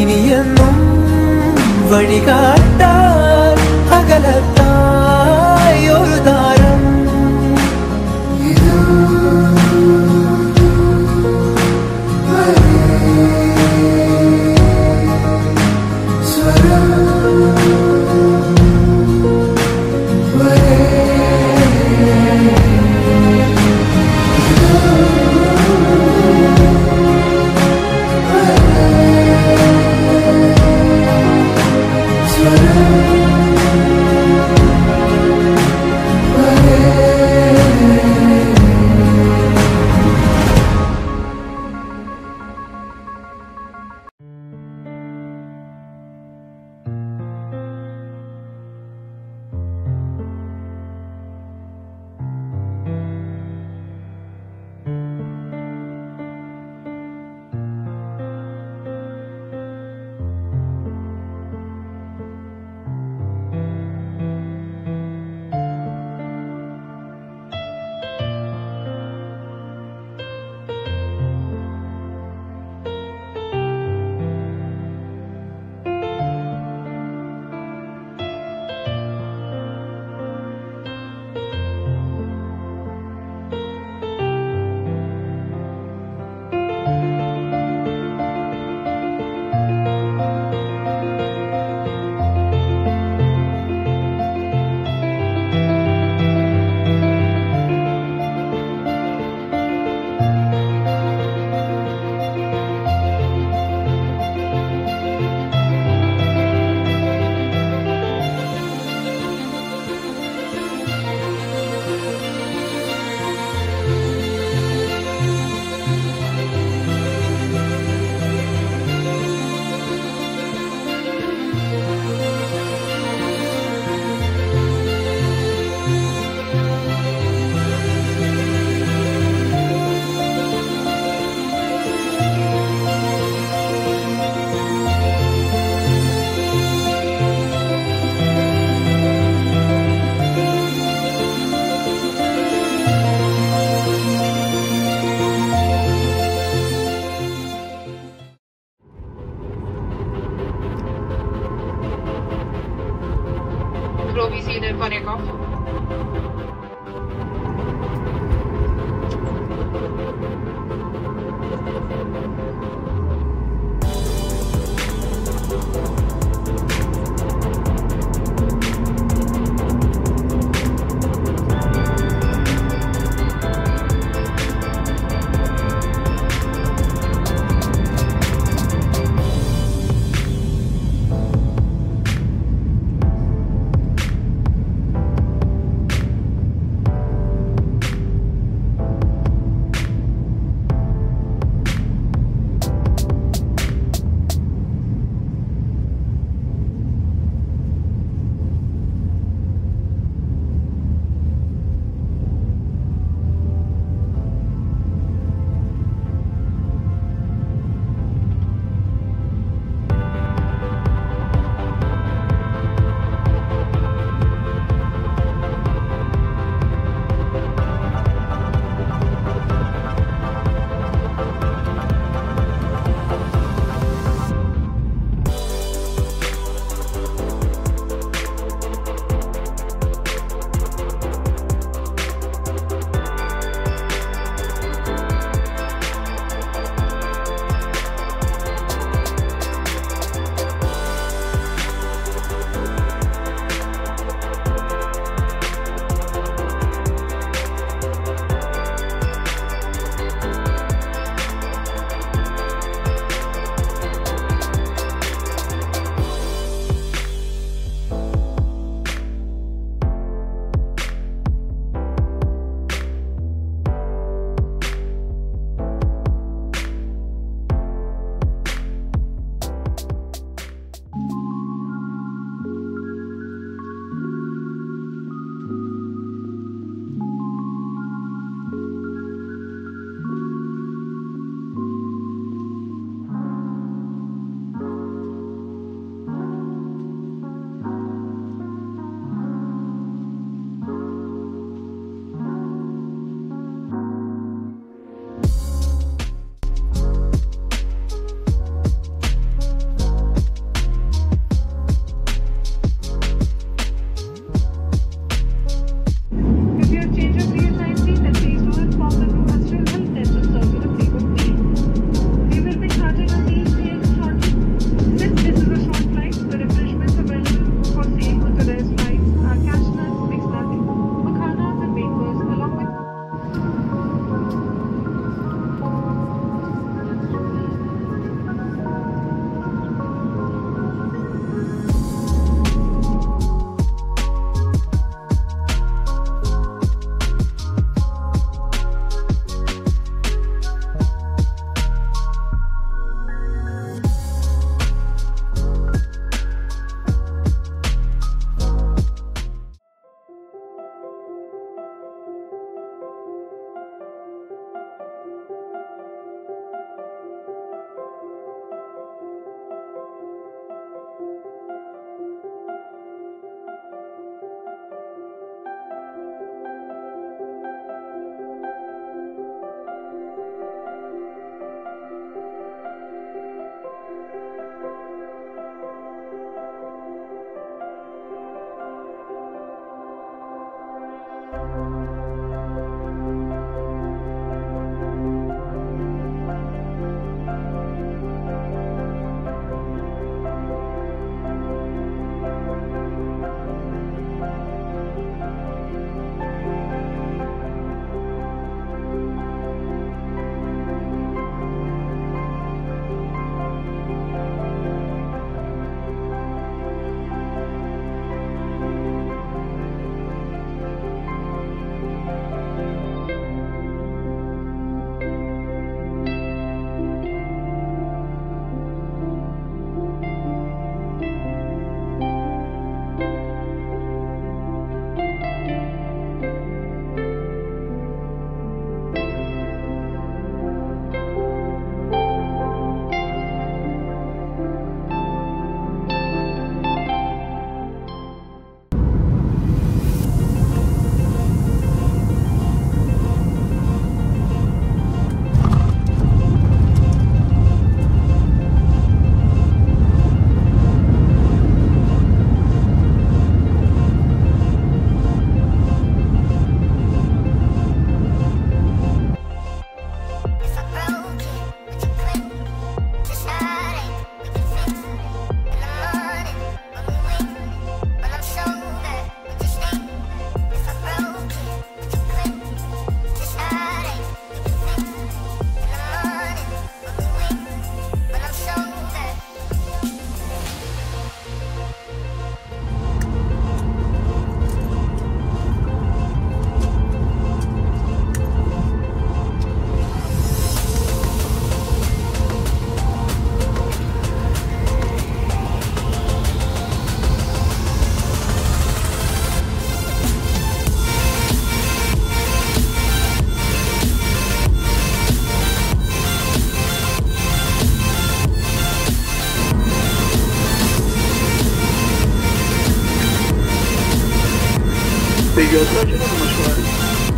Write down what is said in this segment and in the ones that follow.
ഇനിയെന്നും വഴികാട്ടാൻ അകലത്തായി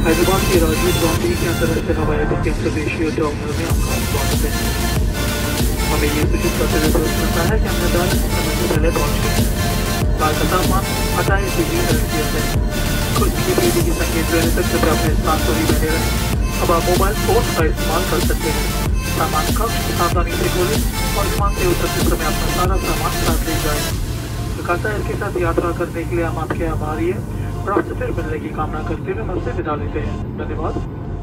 हैदराबाद के राजवीर गांधी के अंतर्राष्ट्रीय हवाई अड्डे के अंतर्देशीय टर्मिनल में आपका स्वागत है हमें ये सूचित करते हुए प्रश्न करता है कि हम निर्धारित समय से पहले पहुँच गए हैं बाहर का अट्ठाईस डिग्री सेल्सियस है कुछ डिग्री की संकेत रहने तक कृपया अपने स्थान पर ही बने रहें अब आप मोबाइल फ़ोन का इस्तेमाल कर सकते हैं सामान कक्ष सावधानी से खोलें और विमान से उतरते समय अपना सारा सामान साथ ले जाएँ कलकत्ता एयर के साथ यात्रा करने के लिए हम आपके आभारी हैं आपसे फिर मिलने की कामना करते हुए हमसे विदा लेते हैं। धन्यवाद।